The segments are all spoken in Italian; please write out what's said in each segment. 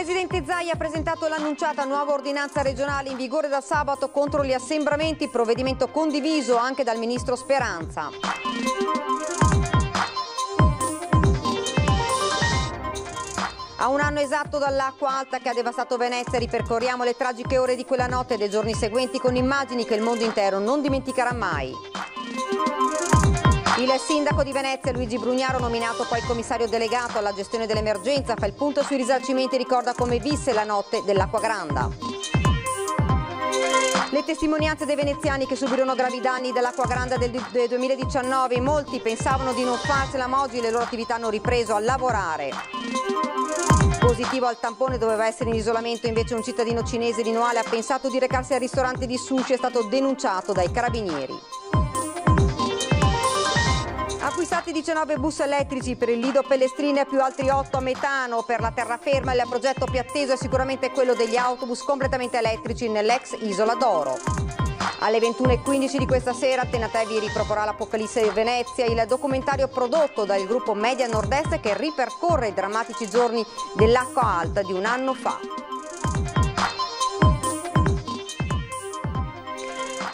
Presidente Zai ha presentato l'annunciata nuova ordinanza regionale in vigore da sabato contro gli assembramenti, provvedimento condiviso anche dal Ministro Speranza. A un anno esatto dall'acqua alta che ha devastato Venezia ripercorriamo le tragiche ore di quella notte e dei giorni seguenti con immagini che il mondo intero non dimenticherà mai. Il sindaco di Venezia Luigi Brugnaro, nominato poi commissario delegato alla gestione dell'emergenza, fa il punto sui risarcimenti e ricorda come visse la notte dell'acqua granda. Le testimonianze dei veneziani che subirono gravi danni dall'acqua granda del 2019, molti pensavano di non farsela, ma oggi le loro attività hanno ripreso a lavorare. Positivo al tampone doveva essere in isolamento, invece un cittadino cinese di Noale ha pensato di recarsi al ristorante di sushi e è stato denunciato dai carabinieri. Acquistati 19 bus elettrici per il Lido Pellestrina e più altri 8 a metano per la terraferma. Il progetto più atteso è sicuramente quello degli autobus completamente elettrici nell'ex Isola d'Oro. Alle 21.15 di questa sera Tenatevi riproporrà l'Apocalisse di Venezia, il documentario prodotto dal gruppo Media Nord-Est che ripercorre i drammatici giorni dell'acqua alta di un anno fa.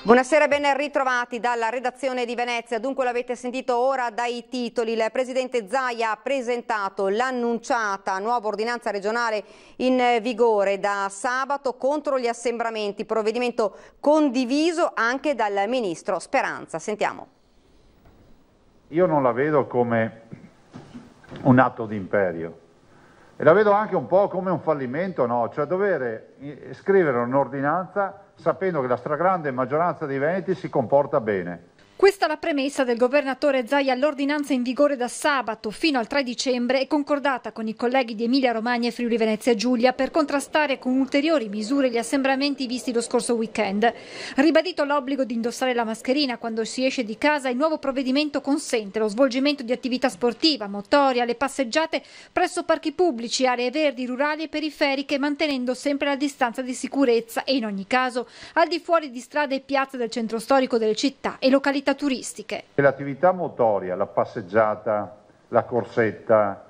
Buonasera e ben ritrovati dalla redazione di Venezia. Dunque l'avete sentito ora dai titoli. Il Presidente Zaia ha presentato l'annunciata nuova ordinanza regionale in vigore da sabato contro gli assembramenti, provvedimento condiviso anche dal Ministro Speranza. Sentiamo. Io non la vedo come un atto di imperio e la vedo anche un po' come un fallimento, no? cioè dover scrivere un'ordinanza sapendo che la stragrande maggioranza dei veneti si comporta bene. Questa è la premessa del governatore Zaia all'ordinanza in vigore da sabato fino al 3 dicembre e concordata con i colleghi di Emilia Romagna e Friuli Venezia Giulia per contrastare con ulteriori misure gli assembramenti visti lo scorso weekend. Ribadito l'obbligo di indossare la mascherina quando si esce di casa, il nuovo provvedimento consente lo svolgimento di attività sportiva, motoria, le passeggiate presso parchi pubblici, aree verdi, rurali e periferiche, mantenendo sempre la distanza di sicurezza e in ogni caso al di fuori di strade e piazze del centro storico delle città e località attività turistiche. L'attività motoria, la passeggiata, la corsetta,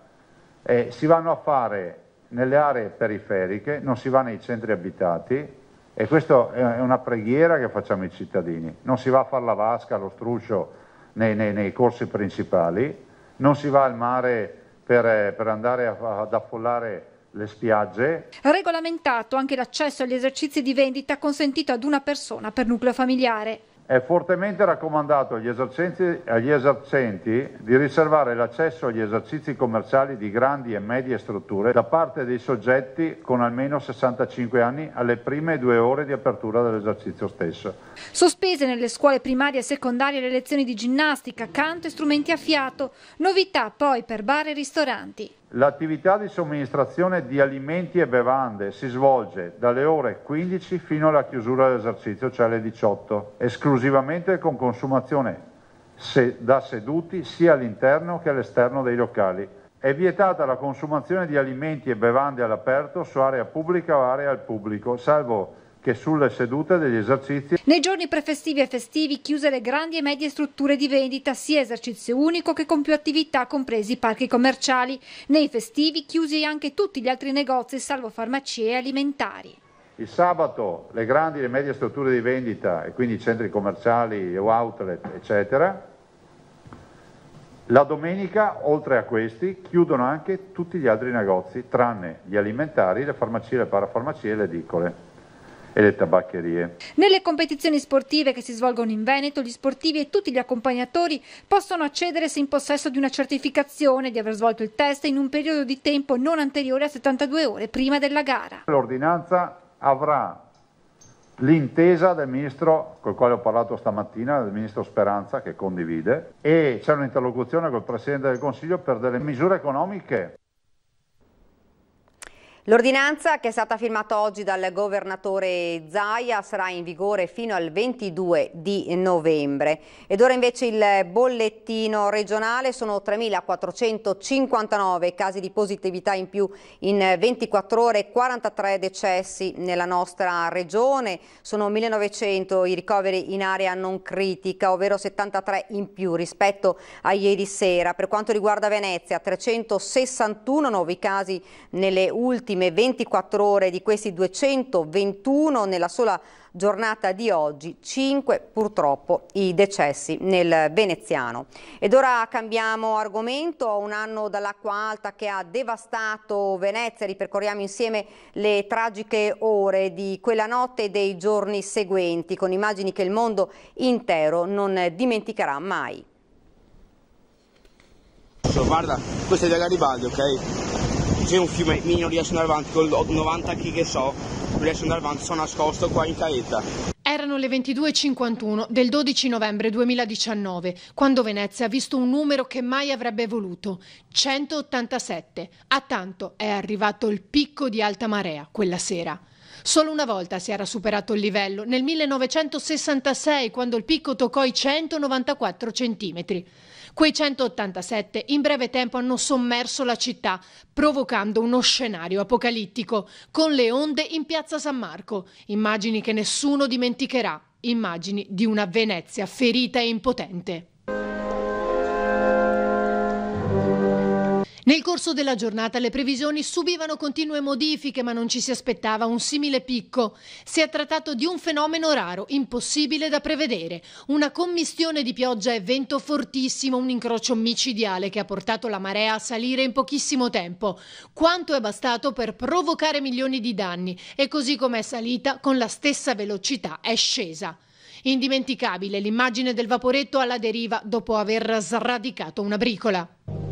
eh, si vanno a fare nelle aree periferiche, non si va nei centri abitati e questa è una preghiera che facciamo ai cittadini. Non si va a fare la vasca, lo struscio nei, nei, nei corsi principali, non si va al mare per, per andare a, ad affollare le spiagge. Regolamentato anche l'accesso agli esercizi di vendita consentito ad una persona per nucleo familiare. È fortemente raccomandato agli esercenti, agli esercenti, di riservare l'accesso agli esercizi commerciali di grandi e medie strutture da parte dei soggetti con almeno 65 anni alle prime due ore di apertura dell'esercizio stesso. Sospese nelle scuole primarie e secondarie le lezioni di ginnastica, canto e strumenti a fiato, novità poi per bar e ristoranti. L'attività di somministrazione di alimenti e bevande si svolge dalle ore 15 fino alla chiusura dell'esercizio, cioè alle 18, esclusivamente con consumazione se, da seduti sia all'interno che all'esterno dei locali. È vietata la consumazione di alimenti e bevande all'aperto su area pubblica o area al pubblico, salvo che sulle sedute degli esercizi. Nei giorni prefestivi e festivi chiuse le grandi e medie strutture di vendita, sia esercizio unico che con più attività, compresi i parchi commerciali. Nei festivi chiusi anche tutti gli altri negozi, salvo farmacie e alimentari. Il sabato le grandi e le medie strutture di vendita, e quindi i centri commerciali o outlet, eccetera. La domenica, oltre a questi, chiudono anche tutti gli altri negozi, tranne gli alimentari, le farmacie, le parafarmacie e le edicole e le tabaccherie. Nelle competizioni sportive che si svolgono in Veneto, gli sportivi e tutti gli accompagnatori possono accedere se in possesso di una certificazione di aver svolto il test in un periodo di tempo non anteriore a 72 ore prima della gara. L'ordinanza avrà l'intesa del ministro col quale ho parlato stamattina, del ministro Speranza che condivide e c'è un'interlocuzione col Presidente del Consiglio per delle misure economiche L'ordinanza che è stata firmata oggi dal governatore Zaia sarà in vigore fino al 22 di novembre ed ora invece il bollettino regionale sono 3.459 casi di positività in più in 24 ore, 43 decessi nella nostra regione, sono 1.900 i ricoveri in area non critica, ovvero 73 in più rispetto a ieri sera. Per quanto riguarda Venezia, 361 nuovi casi nelle ultime ultime 24 ore di questi 221 nella sola giornata di oggi, 5 purtroppo i decessi nel veneziano. Ed ora cambiamo argomento, un anno dall'acqua alta che ha devastato Venezia, ripercorriamo insieme le tragiche ore di quella notte e dei giorni seguenti con immagini che il mondo intero non dimenticherà mai. Guarda, questo è da Garibaldi, ok? C'è un fiume, non riesco ad andare avanti con 90 kg che so, riesco ad andare avanti, sono nascosto qua in caletta. Erano le 22.51 del 12 novembre 2019, quando Venezia ha visto un numero che mai avrebbe voluto, 187. A tanto è arrivato il picco di alta marea quella sera. Solo una volta si era superato il livello, nel 1966, quando il picco toccò i 194 centimetri. Quei 187 in breve tempo hanno sommerso la città, provocando uno scenario apocalittico, con le onde in piazza San Marco, immagini che nessuno dimenticherà, immagini di una Venezia ferita e impotente. Nel corso della giornata le previsioni subivano continue modifiche, ma non ci si aspettava un simile picco. Si è trattato di un fenomeno raro, impossibile da prevedere. Una commistione di pioggia e vento fortissimo, un incrocio micidiale che ha portato la marea a salire in pochissimo tempo. Quanto è bastato per provocare milioni di danni e così come è salita, con la stessa velocità è scesa. Indimenticabile l'immagine del vaporetto alla deriva dopo aver sradicato una bricola.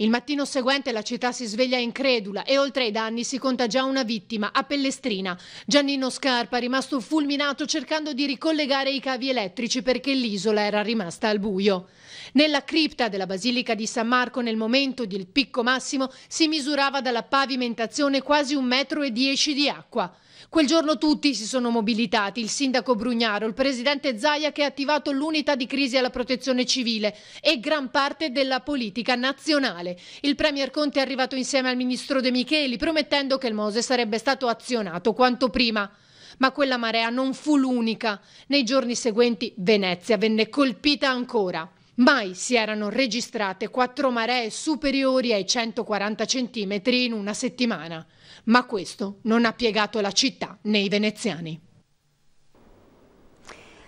Il mattino seguente la città si sveglia incredula e oltre ai danni si conta già una vittima a Pellestrina. Giannino Scarpa è rimasto fulminato cercando di ricollegare i cavi elettrici perché l'isola era rimasta al buio. Nella cripta della Basilica di San Marco nel momento del picco massimo si misurava dalla pavimentazione quasi un metro e dieci di acqua. Quel giorno tutti si sono mobilitati, il sindaco Brugnaro, il presidente Zaia che ha attivato l'unità di crisi alla protezione civile e gran parte della politica nazionale. Il premier Conte è arrivato insieme al ministro De Micheli promettendo che il Mose sarebbe stato azionato quanto prima. Ma quella marea non fu l'unica. Nei giorni seguenti Venezia venne colpita ancora. Mai si erano registrate quattro maree superiori ai 140 centimetri in una settimana ma questo non ha piegato la città né i veneziani.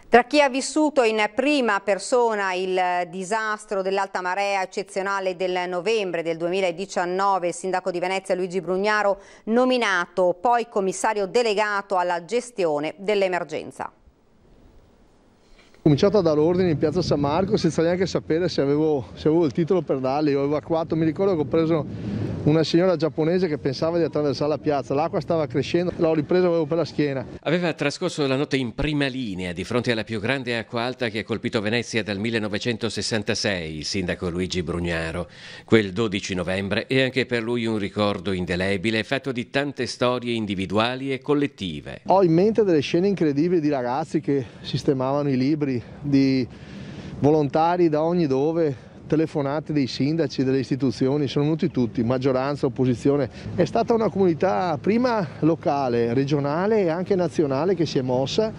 Tra chi ha vissuto in prima persona il disastro dell'alta marea eccezionale del novembre del 2019, il sindaco di Venezia Luigi Brugnaro, nominato poi commissario delegato alla gestione dell'emergenza. Cominciato a dare ordine in piazza San Marco senza neanche sapere se avevo, se avevo il titolo per darli, ho evacuato, mi ricordo che ho preso una signora giapponese che pensava di attraversare la piazza, l'acqua stava crescendo, l'ho ripresa avevo per la schiena. Aveva trascorso la notte in prima linea di fronte alla più grande acqua alta che ha colpito Venezia dal 1966, il sindaco Luigi Brugnaro. Quel 12 novembre è anche per lui un ricordo indelebile fatto di tante storie individuali e collettive. Ho in mente delle scene incredibili di ragazzi che sistemavano i libri, di volontari da ogni dove telefonate dei sindaci, delle istituzioni, sono venuti tutti, maggioranza, opposizione. È stata una comunità prima locale, regionale e anche nazionale che si è mossa.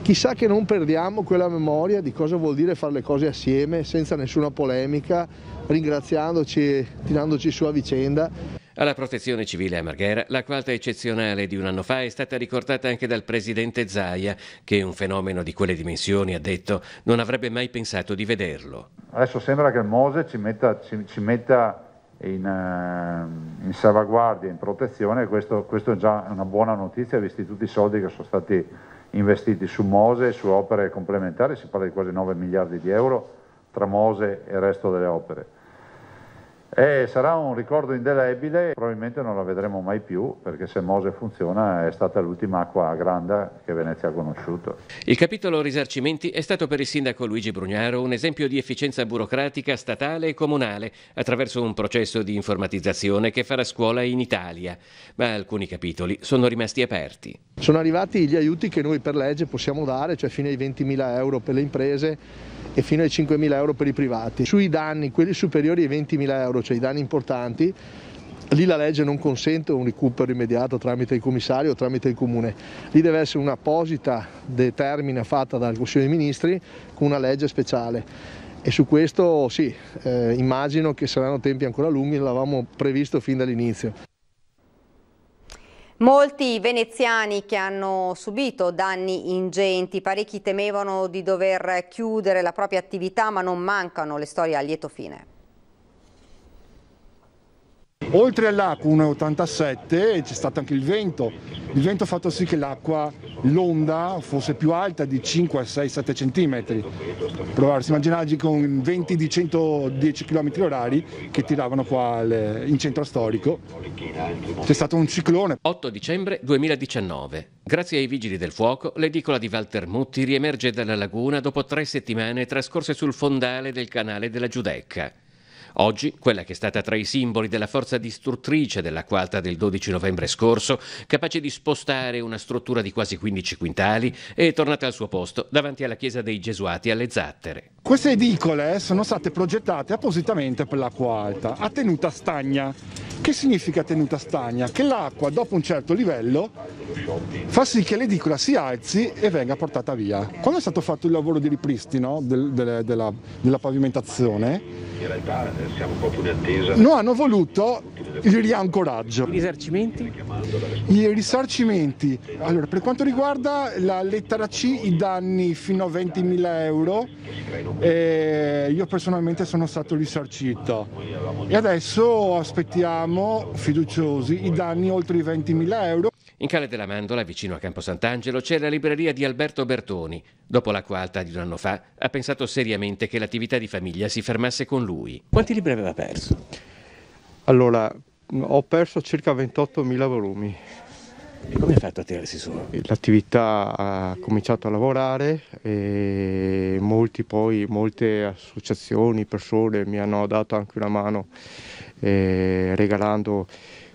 Chissà che non perdiamo quella memoria di cosa vuol dire fare le cose assieme, senza nessuna polemica, ringraziandoci e tirandoci su a vicenda. Alla protezione civile a Marghera, la qualta eccezionale di un anno fa è stata ricordata anche dal presidente Zaia, che un fenomeno di quelle dimensioni, ha detto, non avrebbe mai pensato di vederlo. Adesso sembra che il Mose ci metta, ci, ci metta in, uh, in, salvaguardia, in protezione, questo, questo, è già una buona notizia, visti tutti i soldi che sono stati investiti su Mose e su opere complementari, si parla di quasi 9 miliardi di euro tra Mose e il resto delle opere. E sarà un ricordo indelebile, probabilmente non la vedremo mai più, perché se Mose funziona è stata l'ultima acqua grande che Venezia ha conosciuto. Il capitolo risarcimenti è stato per il sindaco Luigi Brugnaro un esempio di efficienza burocratica statale e comunale attraverso un processo di informatizzazione che farà scuola in Italia, ma alcuni capitoli sono rimasti aperti. Sono arrivati gli aiuti che noi per legge possiamo dare, cioè fino ai 20.000 euro per le imprese e fino ai 5.000 euro per i privati. Sui danni, quelli superiori ai 20.000 euro, cioè i danni importanti, lì la legge non consente un recupero immediato tramite il commissario o tramite il comune, lì deve essere un'apposita determina fatta dal Consiglio dei Ministri con una legge speciale e su questo sì, eh, immagino che saranno tempi ancora lunghi, l'avevamo previsto fin dall'inizio. Molti veneziani che hanno subito danni ingenti, parecchi temevano di dover chiudere la propria attività ma non mancano le storie a lieto fine. Oltre all'acqua 1,87 c'è stato anche il vento. Il vento ha fatto sì che l'acqua, l'onda fosse più alta di 5, 6, 7 centimetri. Provarsi, immaginarci con venti di 110 km orari che tiravano qua in centro storico. C'è stato un ciclone. 8 dicembre 2019. Grazie ai vigili del fuoco, l'edicola di Walter Mutti riemerge dalla laguna dopo tre settimane trascorse sul fondale del canale della Giudecca. Oggi, quella che è stata tra i simboli della forza distruttrice dell'acqua alta del 12 novembre scorso, capace di spostare una struttura di quasi 15 quintali, è tornata al suo posto davanti alla chiesa dei Gesuati alle Zattere. Queste edicole sono state progettate appositamente per l'acqua alta, a tenuta stagna. Che significa tenuta stagna? Che l'acqua dopo un certo livello fa sì che l'edicola si alzi e venga portata via. Quando è stato fatto il lavoro di ripristino del, della, della, della pavimentazione. Non hanno voluto il riancoraggio. I risarcimenti? I risarcimenti. Allora, per quanto riguarda la lettera C, i danni fino a 20.000 euro, eh, io personalmente sono stato risarcito. E adesso aspettiamo, fiduciosi, i danni oltre i 20.000 euro. In Calle della Mandola, vicino a Campo Sant'Angelo, c'è la libreria di Alberto Bertoni. Dopo l'acqua alta di un anno fa, ha pensato seriamente che l'attività di famiglia si fermasse con lui. Quanti libri aveva perso? Allora, ho perso circa 28.000 volumi. E come ha fatto a tirarsi su? L'attività ha cominciato a lavorare e molti poi, molte associazioni, persone mi hanno dato anche una mano eh, regalando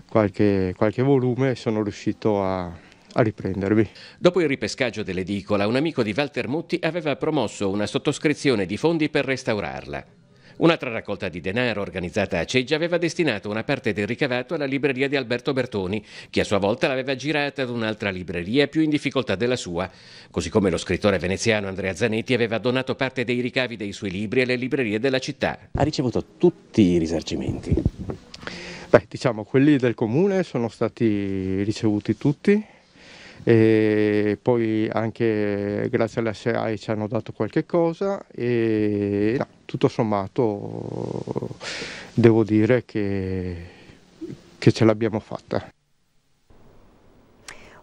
qualche, qualche volume e sono riuscito a, a riprendervi. Dopo il ripescaggio dell'edicola, un amico di Walter Mutti aveva promosso una sottoscrizione di fondi per restaurarla. Un'altra raccolta di denaro organizzata a Ceggia aveva destinato una parte del ricavato alla libreria di Alberto Bertoni, che a sua volta l'aveva girata ad un'altra libreria più in difficoltà della sua, così come lo scrittore veneziano Andrea Zanetti aveva donato parte dei ricavi dei suoi libri alle librerie della città. Ha ricevuto tutti i risarcimenti. Beh, diciamo, quelli del comune sono stati ricevuti tutti e poi anche grazie alla SEAI ci hanno dato qualche cosa e no, tutto sommato devo dire che, che ce l'abbiamo fatta.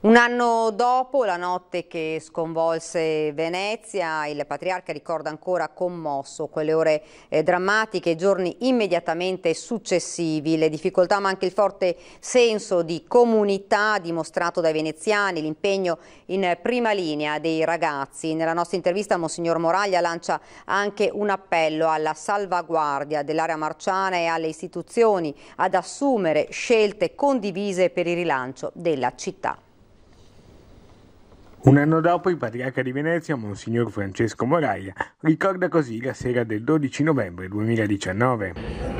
Un anno dopo la notte che sconvolse Venezia, il patriarca ricorda ancora commosso quelle ore eh, drammatiche, i giorni immediatamente successivi, le difficoltà ma anche il forte senso di comunità dimostrato dai veneziani, l'impegno in prima linea dei ragazzi. Nella nostra intervista Monsignor Moraglia lancia anche un appello alla salvaguardia dell'area marciana e alle istituzioni ad assumere scelte condivise per il rilancio della città. Un anno dopo il patriarca di Venezia, Monsignor Francesco Moraglia, ricorda così la sera del 12 novembre 2019.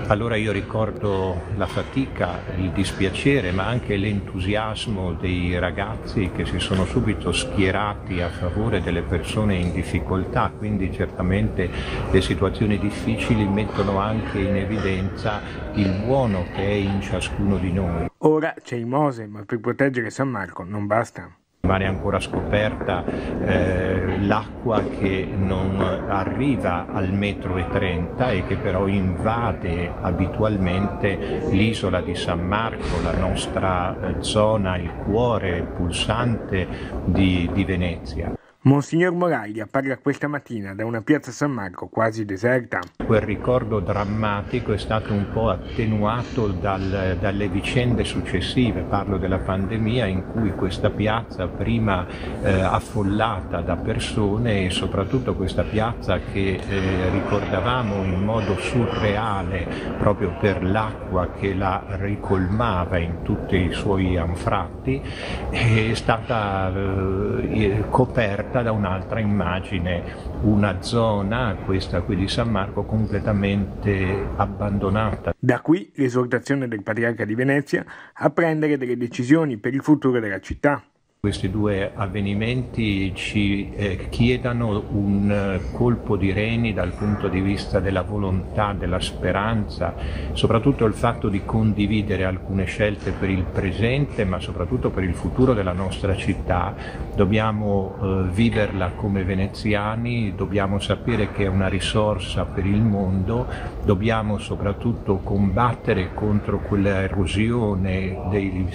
Allora io ricordo la fatica, il dispiacere, ma anche l'entusiasmo dei ragazzi che si sono subito schierati a favore delle persone in difficoltà, quindi certamente le situazioni difficili mettono anche in evidenza il buono che è in ciascuno di noi. Ora c'è il Mose, ma per proteggere San Marco non basta rimane ancora scoperta eh, l'acqua che non arriva al metro e trenta e che però invade abitualmente l'isola di San Marco, la nostra eh, zona, il cuore pulsante di, di Venezia. Monsignor Moraglia parla questa mattina da una piazza San Marco quasi deserta. Quel ricordo drammatico è stato un po' attenuato dal, dalle vicende successive, parlo della pandemia in cui questa piazza prima eh, affollata da persone e soprattutto questa piazza che eh, ricordavamo in modo surreale proprio per l'acqua che la ricolmava in tutti i suoi anfratti, è stata eh, coperta coperta da un'altra immagine, una zona, questa qui di San Marco, completamente abbandonata. Da qui l'esortazione del Patriarca di Venezia a prendere delle decisioni per il futuro della città. Questi due avvenimenti ci eh, chiedano un eh, colpo di reni dal punto di vista della volontà, della speranza, soprattutto il fatto di condividere alcune scelte per il presente, ma soprattutto per il futuro della nostra città. Dobbiamo eh, viverla come veneziani, dobbiamo sapere che è una risorsa per il mondo, dobbiamo soprattutto combattere contro quella erosione del,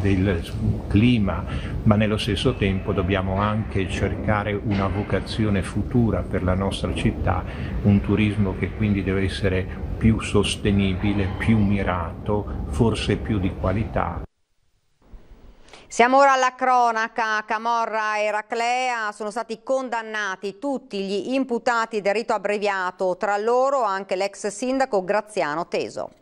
del clima ma nello stesso tempo dobbiamo anche cercare una vocazione futura per la nostra città, un turismo che quindi deve essere più sostenibile, più mirato, forse più di qualità. Siamo ora alla cronaca. Camorra e Raclea sono stati condannati tutti gli imputati del rito abbreviato, tra loro anche l'ex sindaco Graziano Teso.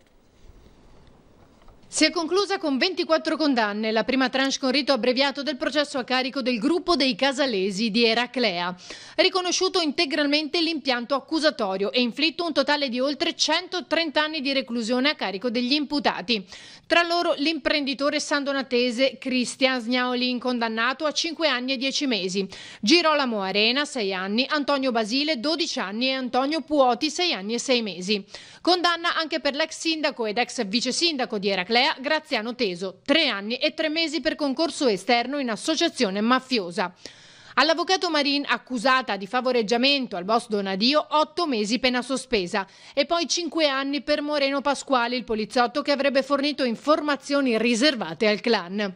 Si è conclusa con 24 condanne, la prima tranche con rito abbreviato del processo a carico del gruppo dei Casalesi di Eraclea. Riconosciuto integralmente l'impianto accusatorio e inflitto un totale di oltre 130 anni di reclusione a carico degli imputati. Tra loro l'imprenditore sandonatese Cristian Sgnaolin, condannato a 5 anni e 10 mesi, Girolamo Arena 6 anni, Antonio Basile 12 anni e Antonio Puoti 6 anni e 6 mesi. Condanna anche per l'ex sindaco ed ex vice sindaco di Eraclea, Graziano Teso, tre anni e tre mesi per concorso esterno in associazione mafiosa. All'avvocato Marin, accusata di favoreggiamento al boss Donadio, otto mesi pena sospesa e poi cinque anni per Moreno Pasquale, il poliziotto che avrebbe fornito informazioni riservate al clan.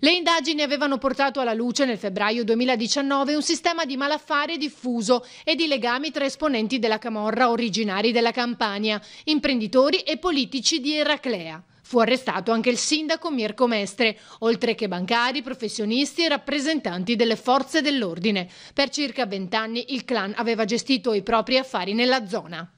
Le indagini avevano portato alla luce nel febbraio 2019 un sistema di malaffare diffuso e di legami tra esponenti della Camorra originari della Campania, imprenditori e politici di Eraclea. Fu arrestato anche il sindaco Mirko Mestre, oltre che bancari, professionisti e rappresentanti delle forze dell'ordine. Per circa vent'anni il clan aveva gestito i propri affari nella zona.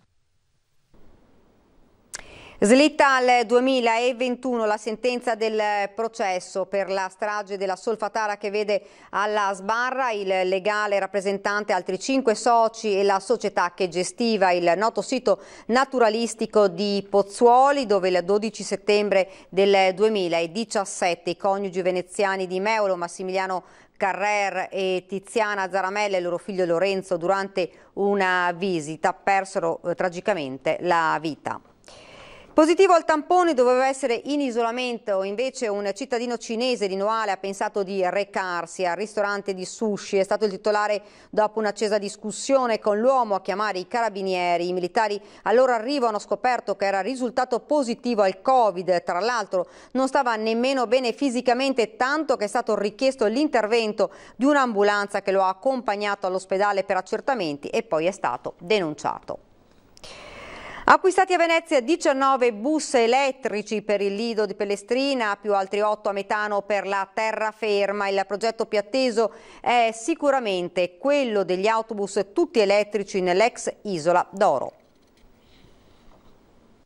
Slitta al 2021 la sentenza del processo per la strage della Solfatara che vede alla sbarra il legale rappresentante altri cinque soci e la società che gestiva il noto sito naturalistico di Pozzuoli dove il 12 settembre del 2017 i coniugi veneziani di Meolo, Massimiliano Carrer e Tiziana Zaramella e loro figlio Lorenzo durante una visita persero eh, tragicamente la vita. Positivo al tampone doveva essere in isolamento, invece un cittadino cinese di Noale ha pensato di recarsi al ristorante di sushi, è stato il titolare dopo un'accesa discussione con l'uomo a chiamare i carabinieri. I militari al loro arrivo hanno scoperto che era risultato positivo al Covid, tra l'altro non stava nemmeno bene fisicamente tanto che è stato richiesto l'intervento di un'ambulanza che lo ha accompagnato all'ospedale per accertamenti e poi è stato denunciato. Acquistati a Venezia 19 bus elettrici per il Lido di Pellestrina, più altri 8 a metano per la terraferma. Il progetto più atteso è sicuramente quello degli autobus tutti elettrici nell'ex Isola d'Oro.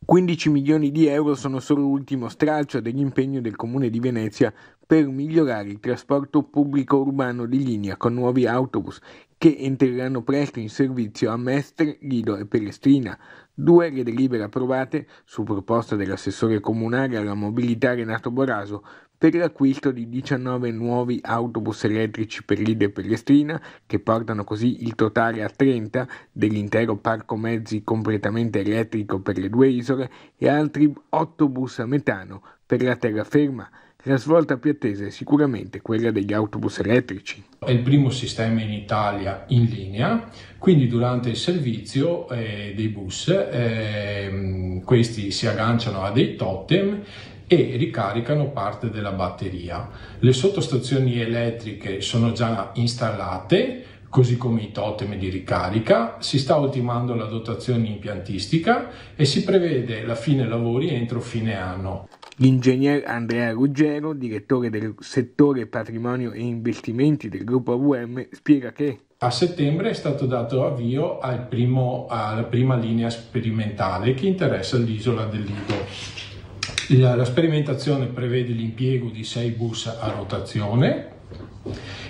15 milioni di euro sono solo l'ultimo stralcio dell'impegno del Comune di Venezia per migliorare il trasporto pubblico urbano di linea con nuovi autobus che entreranno presto in servizio a Mestre, Lido e Pellestrina. Due le delibere approvate, su proposta dell'assessore comunale alla mobilità Renato Boraso, per l'acquisto di 19 nuovi autobus elettrici per l'Ide Pellestrina, che portano così il totale a 30 dell'intero parco mezzi completamente elettrico per le due isole, e altri 8 bus a metano per la terraferma. La svolta più attesa è sicuramente quella degli autobus elettrici. È il primo sistema in Italia in linea, quindi durante il servizio eh, dei bus eh, questi si agganciano a dei totem e ricaricano parte della batteria. Le sottostazioni elettriche sono già installate, così come i totem di ricarica, si sta ultimando la dotazione impiantistica e si prevede la fine lavori entro fine anno. L'ingegner Andrea Ruggero, direttore del settore patrimonio e investimenti del gruppo AVM, spiega che a settembre è stato dato avvio al primo, alla prima linea sperimentale che interessa l'isola del Lido. La, la sperimentazione prevede l'impiego di sei bus a rotazione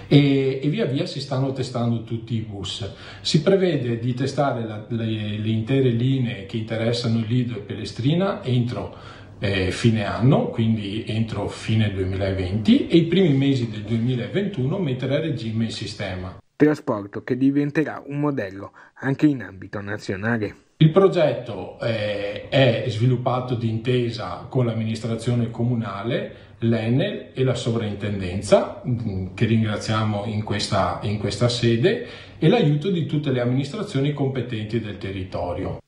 e, e, via via si stanno testando tutti i bus. Si prevede di testare la, le, le, intere linee che interessano Lido e Pellestrina entro eh, fine anno, quindi entro fine 2020 e i primi mesi del 2021 mettere a regime il sistema. Trasporto che diventerà un modello anche in ambito nazionale. Il progetto eh, è sviluppato d'intesa con l'amministrazione comunale, l'Enel e la sovrintendenza, mm, che ringraziamo in questa, in questa sede, e l'aiuto di tutte le amministrazioni competenti del territorio.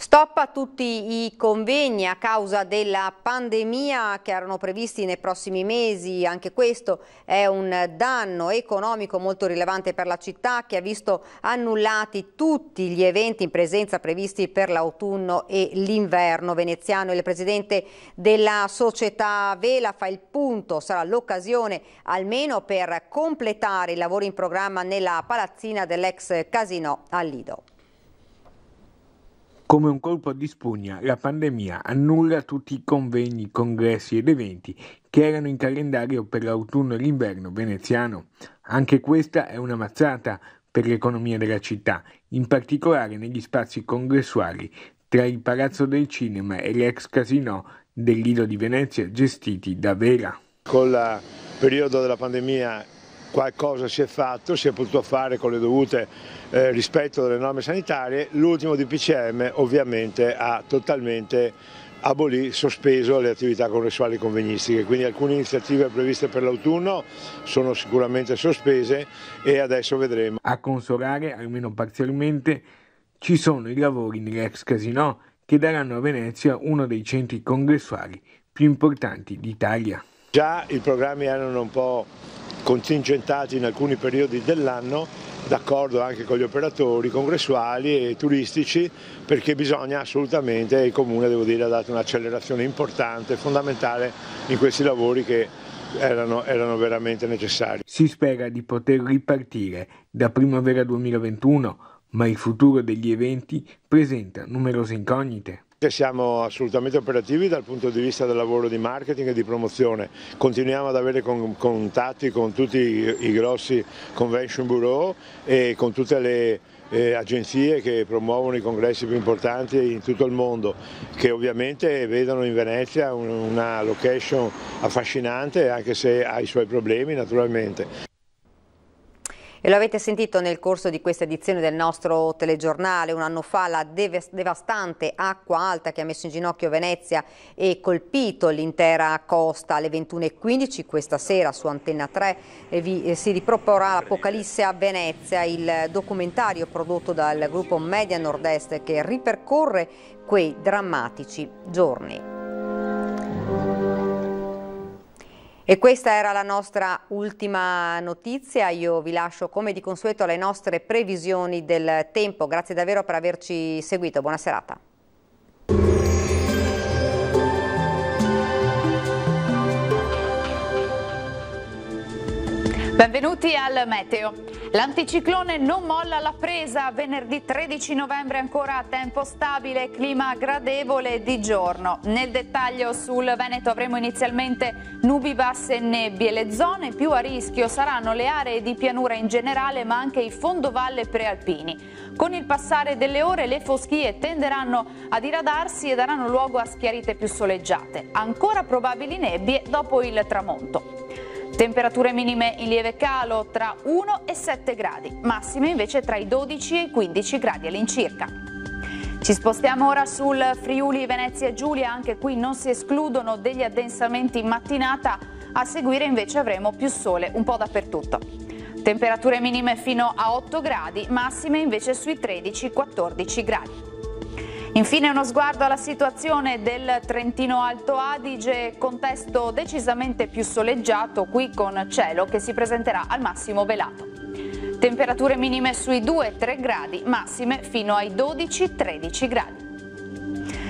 Stop a tutti i convegni a causa della pandemia che erano previsti nei prossimi mesi, anche questo è un danno economico molto rilevante per la città che ha visto annullati tutti gli eventi in presenza previsti per l'autunno e l'inverno veneziano. Il presidente della società Vela fa il punto, sarà l'occasione almeno per completare i lavori in programma nella palazzina dell'ex casino a Lido. Come un colpo di spugna, la pandemia annulla tutti i convegni, congressi ed eventi che erano in calendario per l'autunno e l'inverno veneziano. Anche questa è una mazzata per l'economia della città, in particolare negli spazi congressuali tra il Palazzo del Cinema e l'ex casino del Lido di Venezia gestiti da Vera. Con il periodo della pandemia qualcosa si è fatto, si è potuto fare con le dovute eh, rispetto delle norme sanitarie, l'ultimo DPCM ovviamente ha totalmente abolì, sospeso le attività congressuali convegnistiche, quindi alcune iniziative previste per l'autunno sono sicuramente sospese e adesso vedremo. A consolare, almeno parzialmente, ci sono i lavori nell'ex casino che daranno a Venezia uno dei centri congressuali più importanti d'Italia. Già i programmi erano un po' contingentati in alcuni periodi dell'anno d'accordo anche con gli operatori congressuali e turistici perché bisogna assolutamente, il Comune devo dire ha dato un'accelerazione importante, fondamentale in questi lavori che erano, erano veramente necessari. Si spera di poter ripartire da primavera 2021, ma il futuro degli eventi presenta numerose incognite. Siamo assolutamente operativi dal punto di vista del lavoro di marketing e di promozione, continuiamo ad avere con, contatti con tutti i, i, grossi convention bureau e con tutte le eh, agenzie che promuovono i congressi più importanti in tutto il mondo, che ovviamente vedono in Venezia una location affascinante anche se ha i suoi problemi naturalmente. E lo avete sentito nel corso di questa edizione del nostro telegiornale, un anno fa la devastante acqua alta che ha messo in ginocchio Venezia e colpito l'intera costa. Alle 21.15 questa sera su Antenna 3 eh, vi, eh, si riproporrà l'Apocalisse a Venezia, il documentario prodotto dal gruppo Media Nord-Est che ripercorre quei drammatici giorni. E questa era la nostra ultima notizia, io vi lascio come di consueto alle nostre previsioni del tempo, grazie davvero per averci seguito, buona serata. Benvenuti al Meteo. L'anticiclone non molla la presa, venerdì 13 novembre ancora tempo stabile, clima gradevole di giorno. Nel dettaglio sul Veneto avremo inizialmente nubi basse e nebbie. Le zone più a rischio saranno le aree di pianura in generale ma anche i fondovalle prealpini. Con il passare delle ore le foschie tenderanno a diradarsi e daranno luogo a schiarite più soleggiate. Ancora probabili nebbie dopo il tramonto. Temperature minime in lieve calo tra 1 e 7 gradi, massime invece tra i 12 e i 15 gradi all'incirca. Ci spostiamo ora sul Friuli Venezia Giulia, anche qui non si escludono degli addensamenti in mattinata, a seguire invece avremo più sole un po' dappertutto. Temperature minime fino a 8 gradi, massime invece sui 13-14 gradi. Infine uno sguardo alla situazione del Trentino Alto Adige, contesto decisamente più soleggiato qui con cielo che si presenterà al massimo velato. Temperature minime sui 2-3 gradi, massime fino ai 12-13 gradi.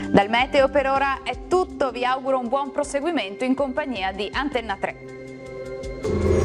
Dal meteo per ora è tutto, vi auguro un buon proseguimento in compagnia di Antenna 3.